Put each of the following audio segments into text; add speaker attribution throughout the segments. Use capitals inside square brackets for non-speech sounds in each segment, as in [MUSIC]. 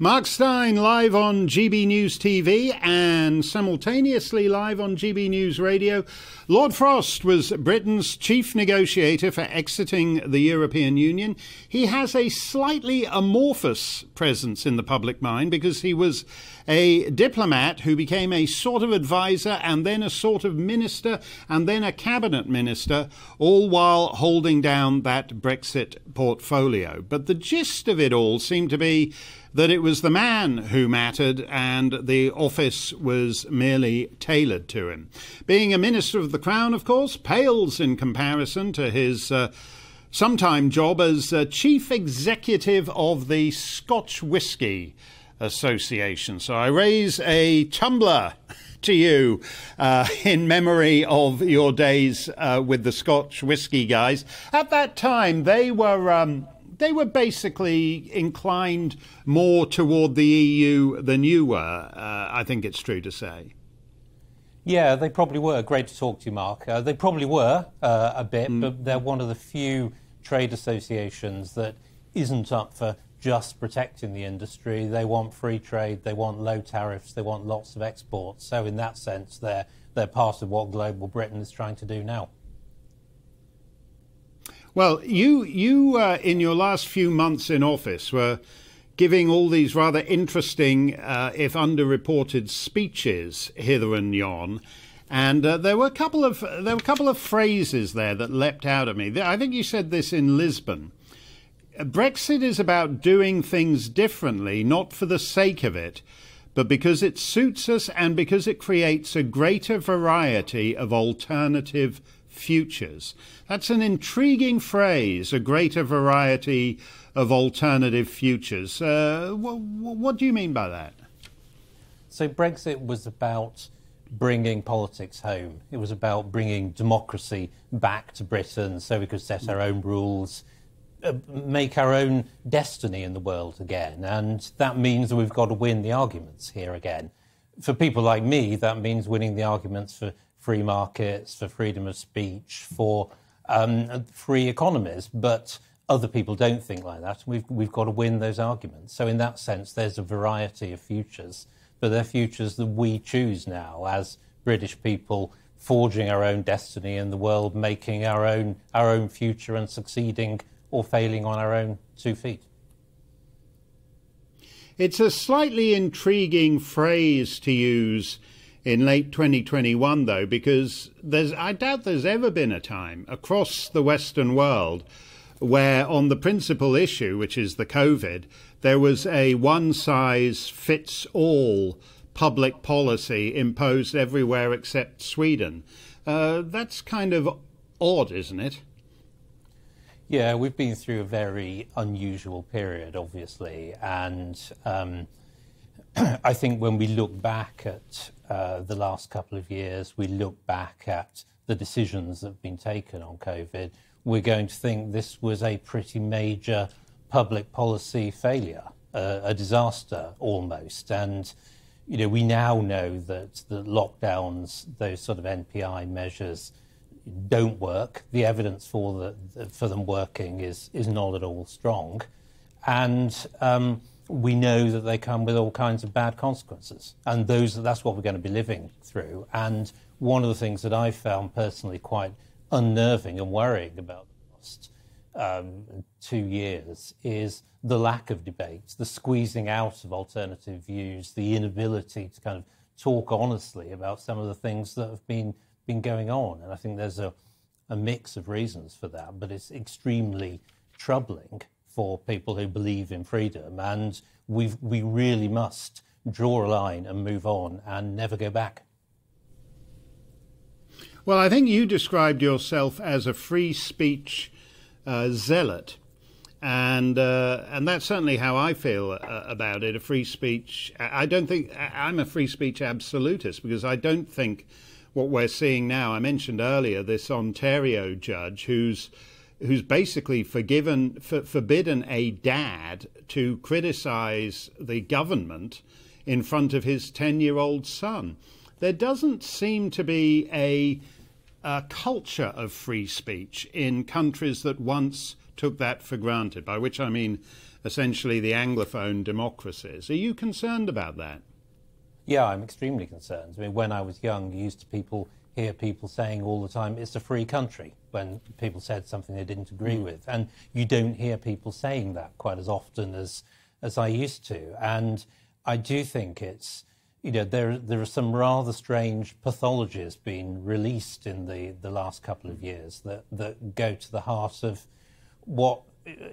Speaker 1: Mark Steyn live on GB News TV and simultaneously live on GB News Radio. Lord Frost was Britain's chief negotiator for exiting the European Union. He has a slightly amorphous presence in the public mind because he was a diplomat who became a sort of advisor and then a sort of minister and then a cabinet minister, all while holding down that Brexit portfolio. But the gist of it all seemed to be that it was the man who mattered and the office was merely tailored to him. Being a Minister of the Crown, of course, pales in comparison to his. Uh, sometime job as uh, chief executive of the Scotch Whisky Association. So I raise a tumbler to you uh, in memory of your days uh, with the Scotch whisky guys. At that time, they were um, they were basically inclined more toward the EU than you were. Uh, I think it's true to say.
Speaker 2: Yeah, they probably were. Great to talk to you, Mark. Uh, they probably were uh, a bit, mm. but they're one of the few trade associations that isn't up for just protecting the industry. They want free trade, they want low tariffs, they want lots of exports. So, in that sense, they're, they're part of what Global Britain is trying to do now.
Speaker 1: Well, you you uh, in your last few months in office were giving all these rather interesting, uh, if underreported, speeches hither and yon. And uh, there were a couple of there were a couple of phrases there that leapt out at me. I think you said this in Lisbon. Brexit is about doing things differently, not for the sake of it, but because it suits us and because it creates a greater variety of alternative futures. That's an intriguing phrase, a greater variety of alternative futures. Uh, wh- what do you mean by that?
Speaker 2: So, Brexit was about bringing politics home. It was about bringing democracy back to Britain so we could set our own rules, make our own destiny in the world again. And that means that we've got to win the arguments here again. For people like me, that means winning the arguments for free markets, for freedom of speech, for um, free economies. But other people don't think like that. We've, we've got to win those arguments. So, in that sense, there's a variety of futures, but they're futures that we choose now as British people forging our own destiny in the world, making our own, our own future and succeeding or failing on our own two feet.
Speaker 1: It's a slightly intriguing phrase to use in late 2021, though, because there's, I doubt there's ever been a time across the Western world where, on the principal issue, which is the COVID, there was a one size fits all public policy imposed everywhere except Sweden. Uh, that's kind of odd, isn't it?
Speaker 2: Yeah, we've been through a very unusual period, obviously, and um, [CLEARS THROAT] I think when we look back at uh, the last couple of years, we look back at the decisions that have been taken on COVID, we're going to think this was a pretty major public policy failure, a disaster almost. And you know, we now know that the lockdowns, those sort of NPI measures, don't work. The evidence for the, for them working is is not at all strong, and um, we know that they come with all kinds of bad consequences, and those that's what we're going to be living through. And one of the things that I found personally quite unnerving and worrying about the last um, two years is the lack of debate, the squeezing out of alternative views, the inability to kind of talk honestly about some of the things that have been been going on. And I think there's a, a mix of reasons for that, but it's extremely troubling for people who believe in freedom. And we we really must draw a line and move on and never go back.
Speaker 1: Well, I think you described yourself as a free speech uh, zealot. And uh, and that's certainly how I feel uh, about it. A free speech. I don't think I'm a free speech absolutist because I don't think what we're seeing now. I mentioned earlier this Ontario judge who's who's basically forgiven, for, forbidden a dad to criticize the government in front of his 10 year old son. There doesn't seem to be a, a, culture of free speech in countries that once took that for granted, by which I mean essentially the Anglophone democracies. Are you concerned about that?
Speaker 2: Yeah, I'm extremely concerned. I mean, when I was young, you used to people hear people saying all the time, it's a free country, when people said something they didn't agree mm. with. And you don't hear people saying that quite as often as, as I used to. And I do think it's, you know, there, there are some rather strange pathologies being released in the, the last couple of years that, that go to the heart of what,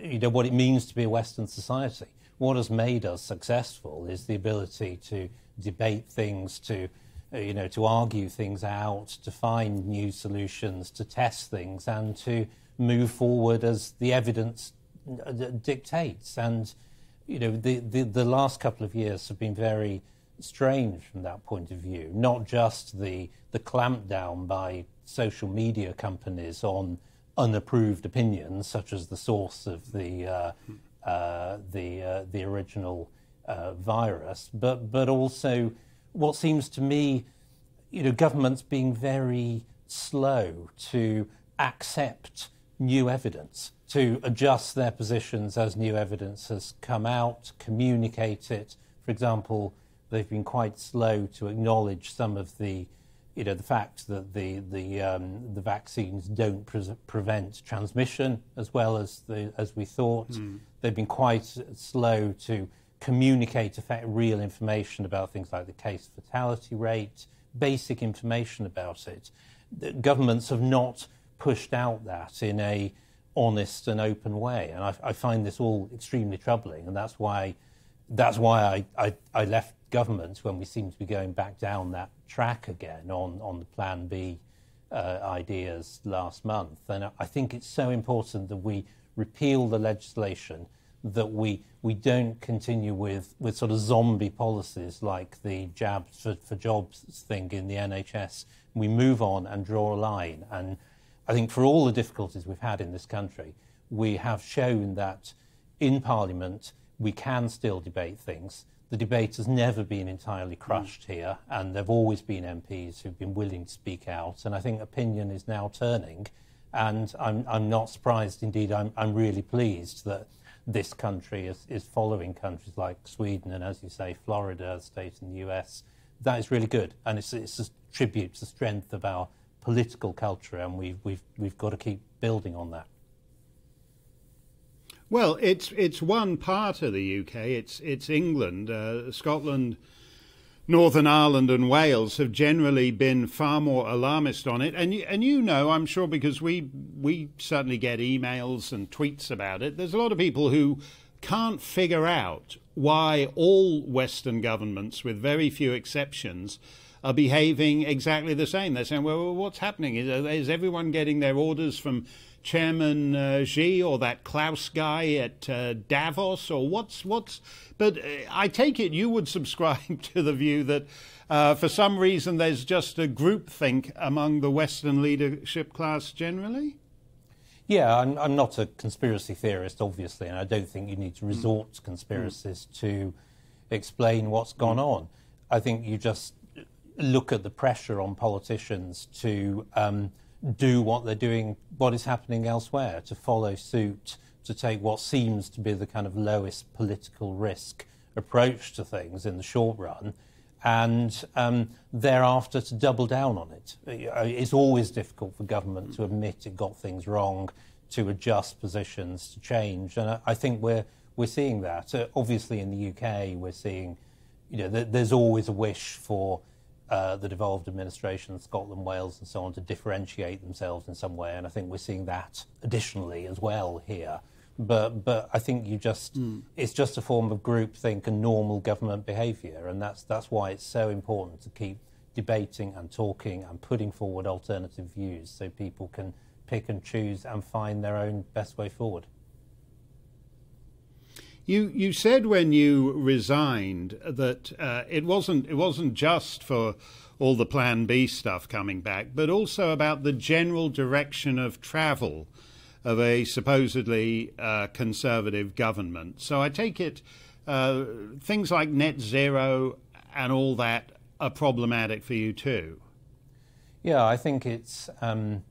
Speaker 2: you know, what it means to be a Western society. What has made us successful is the ability to debate things, to uh, you know, to argue things out, to find new solutions, to test things, and to move forward as the evidence uh, dictates. And you know, the, the, the last couple of years have been very strange from that point of view. Not just the the clampdown by social media companies on unapproved opinions, such as the source of the uh, uh, the uh, the original uh, virus, but but also what seems to me, you know, governments being very slow to accept new evidence, to adjust their positions as new evidence has come out, communicate it. For example, they've been quite slow to acknowledge some of the, you know, the fact that the the um, the vaccines don't pre- prevent transmission as well as the as we thought. Mm. They've been quite slow to communicate effect, real information about things like the case fatality rate, basic information about it. The governments have not pushed out that in a honest and open way, and I, I find this all extremely troubling, and that's why that's why I, I, I, left government when we seem to be going back down that track again on, on the Plan B uh, ideas last month. And I think it's so important that we repeal the legislation that we we don't continue with, with sort of zombie policies like the jabs for, for jobs thing in the NHS. We move on and draw a line. And I think for all the difficulties we've had in this country, we have shown that in Parliament we can still debate things. The debate has never been entirely crushed mm. here, and there have always been MPs who've been willing to speak out. And I think opinion is now turning. And I'm, I'm not surprised, indeed, I'm, I'm really pleased that this country is, is following countries like Sweden and, as you say, Florida, a state in the US. That is really good, and it's, it's a tribute to the strength of our political culture, and we've, we've, we've got to keep building on that.
Speaker 1: Well, it's it's one part of the UK. It's it's England, uh, Scotland Northern Ireland and Wales have generally been far more alarmist on it, and and you know, I'm sure because we we certainly get emails and tweets about it. There's a lot of people who can't figure out why all Western governments, with very few exceptions, are behaving exactly the same. They're saying, "Well, what's happening? Is, is everyone getting their orders from?" Chairman uh, Xi or that Klaus guy at uh, Davos or what's what's? But uh, I take it you would [LAUGHS] subscribe to the view that uh, for some reason there's just a groupthink among the Western leadership class generally.
Speaker 2: Yeah, I'm, I'm, not a conspiracy theorist, obviously, and I don't think you need to resort mm. to conspiracies mm. to explain what's gone mm. on. I think you just look at the pressure on politicians to um, do what they're doing, what is happening elsewhere, to follow suit, to take what seems to be the kind of lowest political risk approach to things in the short run, and um, thereafter to double down on it. It's always difficult for government to admit it got things wrong, to adjust positions, to change, and I think we're we're seeing that. Uh, obviously, in the UK, we're seeing, you know, th- there's always a wish for uh, the devolved administration, Scotland, Wales, and so on, to differentiate themselves in some way. And I think we're seeing that additionally as well here. But, but I think you just, mm. it's just a form of groupthink and normal government behaviour. And that's, that's why it's so important to keep debating and talking and putting forward alternative views so people can pick and choose and find their own best way forward.
Speaker 1: You you said when you resigned that uh, it wasn't it wasn't just for all the Plan B stuff coming back, but also about the general direction of travel of a supposedly uh, conservative government. So I take it uh, things like net zero and all that are problematic for you too.
Speaker 2: Yeah, I think it's. Um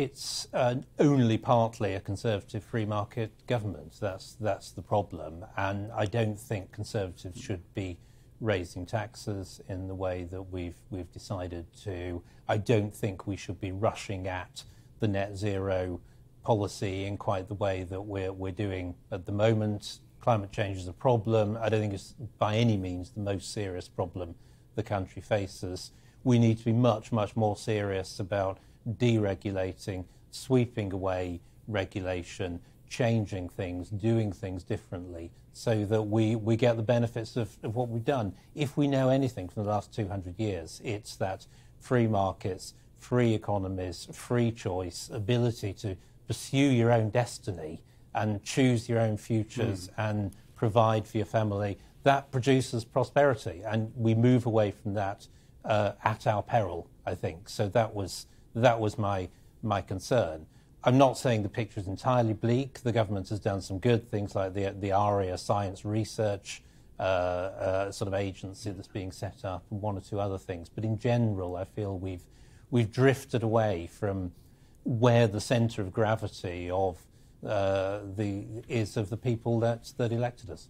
Speaker 2: it's uh, only partly a conservative free market government. That's that's the problem, and I don't think conservatives should be raising taxes in the way that we've we've decided to. I don't think we should be rushing at the net zero policy in quite the way that we're we're doing at the moment. Climate change is a problem. I don't think it's by any means the most serious problem the country faces. We need to be much much more serious about deregulating, sweeping away regulation, changing things, doing things differently, so that we, we get the benefits of, of what we've done. If we know anything from the last 200 years, it's that free markets, free economies, free choice, ability to pursue your own destiny and choose your own futures mm. and provide for your family, that produces prosperity. And we move away from that uh, at our peril, I think. So that was that was my, my concern. I'm not saying the picture is entirely bleak. The government has done some good things like the, the ARIA science research uh, uh, sort of agency that's being set up and one or two other things. But in general, I feel we've, we've drifted away from where the centre of gravity of uh, the, is of the people that, that elected us.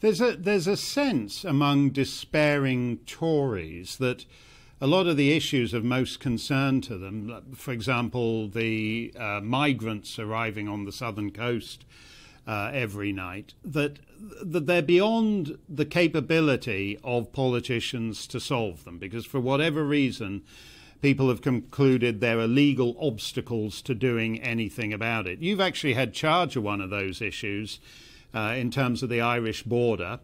Speaker 1: There's a, there's a sense among despairing Tories that a lot of the issues of most concern to them, for example, the uh, migrants arriving on the southern coast uh, every night, that, that they're beyond the capability of politicians to solve them, because for whatever reason, people have concluded there are legal obstacles to doing anything about it. You've actually had charge of one of those issues uh, in terms of the Irish border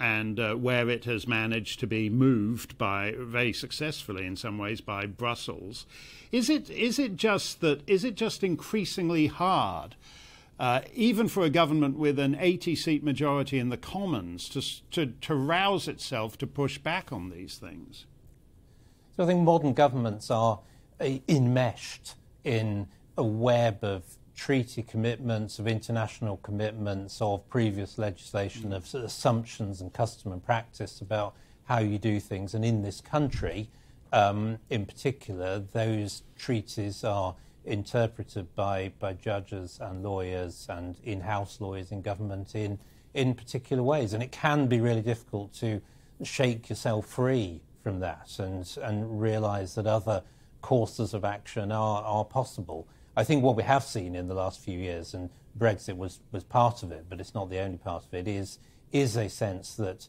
Speaker 1: and uh, where it has managed to be moved by very successfully in some ways by Brussels. Is it is it just that is it just increasingly hard, uh, even for a government with an 80 seat majority in the Commons, to, to to rouse itself to push back on these things?
Speaker 2: So I think modern governments are uh, enmeshed in a web of treaty commitments, of international commitments, of previous legislation, of assumptions and custom and practice about how you do things. And in this country, um, in particular, those treaties are interpreted by, by judges and lawyers and in house lawyers in government in, in particular ways. And it can be really difficult to shake yourself free from that and, and realize that other courses of action are, are possible. I think what we have seen in the last few years, and Brexit was, was part of it, but it's not the only part of it, is, is a sense that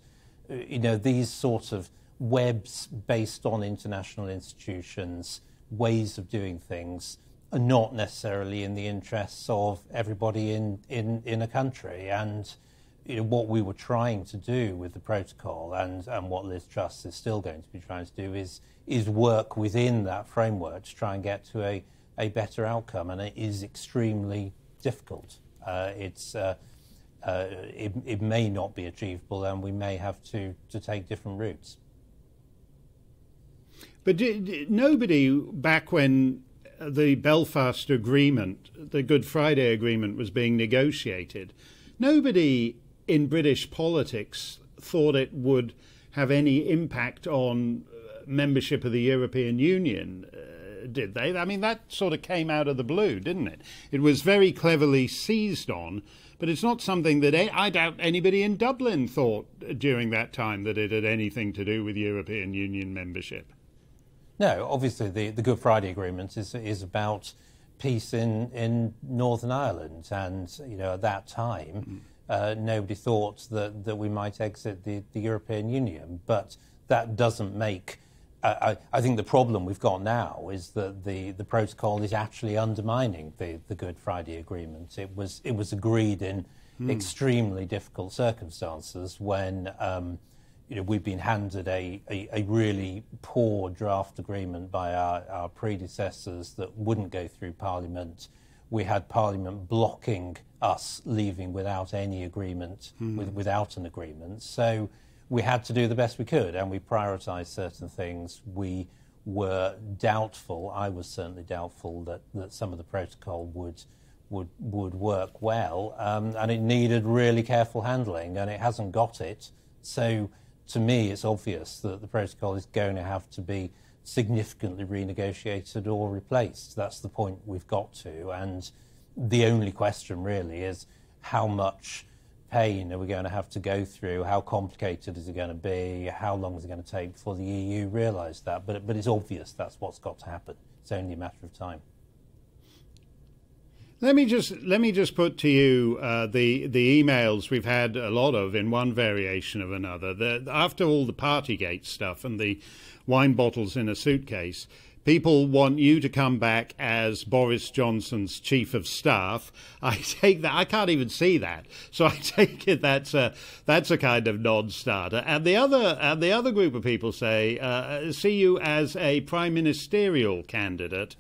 Speaker 2: you know, these sort of webs based on international institutions, ways of doing things, are not necessarily in the interests of everybody in, in, in a country. And you know, what we were trying to do with the protocol and, and what Liz Truss is still going to be trying to do is, is work within that framework to try and get to a a better outcome, and it is extremely difficult. Uh, it's, uh, uh, it, it, may not be achievable, and we may have to, to take different routes.
Speaker 1: But did, nobody, back when the Belfast Agreement, the Good Friday Agreement, was being negotiated, nobody in British politics thought it would have any impact on uh, membership of the European Union did they? I mean, that sort of came out of the blue, didn't it? It was very cleverly seized on, but it's not something that I doubt anybody in Dublin thought during that time that it had anything to do with European Union membership.
Speaker 2: No, obviously, the, the Good Friday Agreement is, is about peace in, in Northern Ireland, and you know at that time. Mm. Uh, nobody thought that, that we might exit the, the European Union, but that doesn't make I, I, think the problem we've got now is that the, the protocol is actually undermining the, the Good Friday Agreement. It was, it was agreed in mm. extremely difficult circumstances when um, you know, we've been handed a, a, a, really poor draft agreement by our, our predecessors that wouldn't go through Parliament. We had Parliament blocking us leaving without any agreement, mm. with, without an agreement. So we had to do the best we could, and we prioritised certain things. We were doubtful. I was certainly doubtful that, that some of the protocol would would would work well, um, and it needed really careful handling, and it hasn't got it. So, to me, it's obvious that the protocol is going to have to be significantly renegotiated or replaced. That's the point we've got to. And the only question really is how much pain are we going to have to go through? How complicated is it going to be? How long is it going to take before the EU realise that? But, but it's obvious that's what's got to happen. It's only a matter of time.
Speaker 1: Let me just let me just put to you uh, the the emails we've had a lot of in one variation of another. The, after all the Partygate stuff and the wine bottles in a suitcase, people want you to come back as Boris Johnson's chief of staff. [LAUGHS] I take that. I can't even see that, so [LAUGHS] I take it that's a that's a kind of non-starter. And the other and the other group of people say uh, see you as a prime ministerial candidate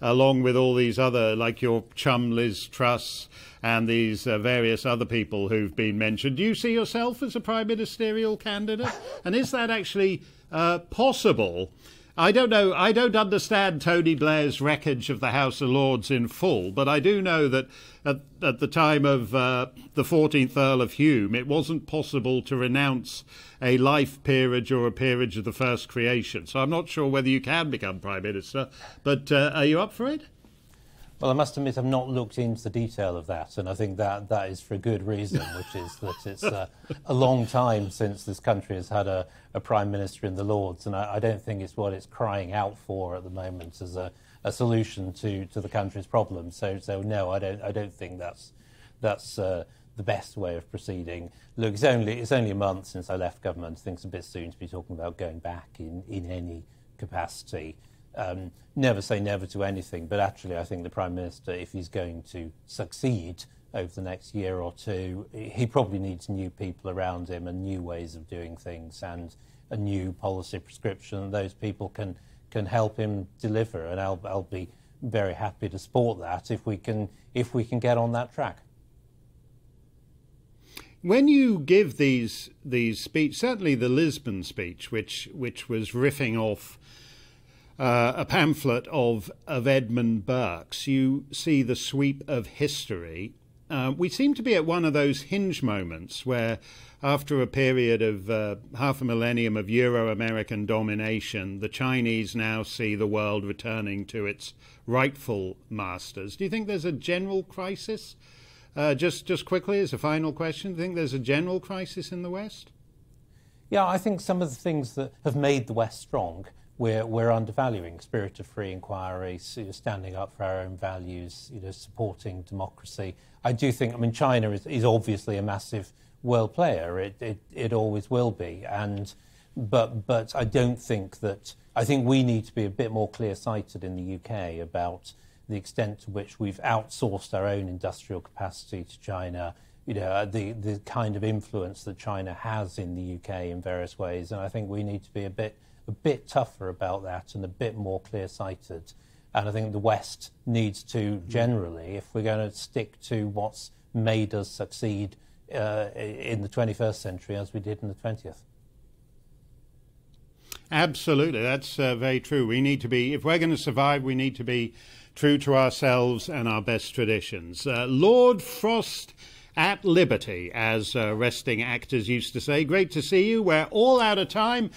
Speaker 1: along with all these other, like your chum Liz Truss and these uh, various other people who've been mentioned. Do you see yourself as a prime ministerial candidate? And is that actually uh, possible? I don't know. I don't understand Tony Blair's wreckage of the House of Lords in full, but I do know that at, at the time of uh, the 14th Earl of Home, it wasn't possible to renounce a life peerage or a peerage of the first creation. So I'm not sure whether you can become Prime Minister, but uh, are you up for it?
Speaker 2: Well, I must admit I've not looked into the detail of that, and I think that that is for a good reason, which is that it's uh, a long time since this country has had a, a Prime Minister in the Lords, and I, I, don't think it's what it's crying out for at the moment as a, a solution to, to the country's problems. So, so no, I don't, I don't think that's, that's uh, the best way of proceeding. Look, it's only, it's only a month since I left government. I think it's a bit soon to be talking about going back in, in any capacity um, never say never to anything, but actually, I think the Prime Minister, if he's going to succeed over the next year or two, he probably needs new people around him and new ways of doing things and a new policy prescription. Those people can, can help him deliver, and I'll, I'll be very happy to support that if we can, if we can get on that track.
Speaker 1: When you give these these speech, certainly the Lisbon speech, which which was riffing off uh, a pamphlet of, of Edmund Burke's, you see the sweep of history. Uh, we seem to be at one of those hinge moments where, after a period of uh, half a millennium of Euro American domination, the Chinese now see the world returning to its rightful masters. Do you think there's a general crisis? Uh, just, just quickly, as a final question, do you think there's a general crisis in the West?
Speaker 2: Yeah, I think some of the things that have made the West strong we're, we're undervaluing spirit of free inquiry, standing up for our own values, you know, supporting democracy. I do think, I mean, China is, is obviously a massive world player. It, it, it always will be. And, but, but I don't think that, I think we need to be a bit more clear sighted in the UK about the extent to which we've outsourced our own industrial capacity to China, you know, the, the kind of influence that China has in the UK in various ways. And I think we need to be a bit a bit tougher about that and a bit more clear sighted. And I think the West needs to generally, if we're going to stick to what's made us succeed uh, in the 21st century as we did in the 20th.
Speaker 1: Absolutely, that's uh, very true. We need to be, if we're going to survive, we need to be true to ourselves and our best traditions. Uh, Lord Frost at liberty, as uh, resting actors used to say. Great to see you. We're all out of time.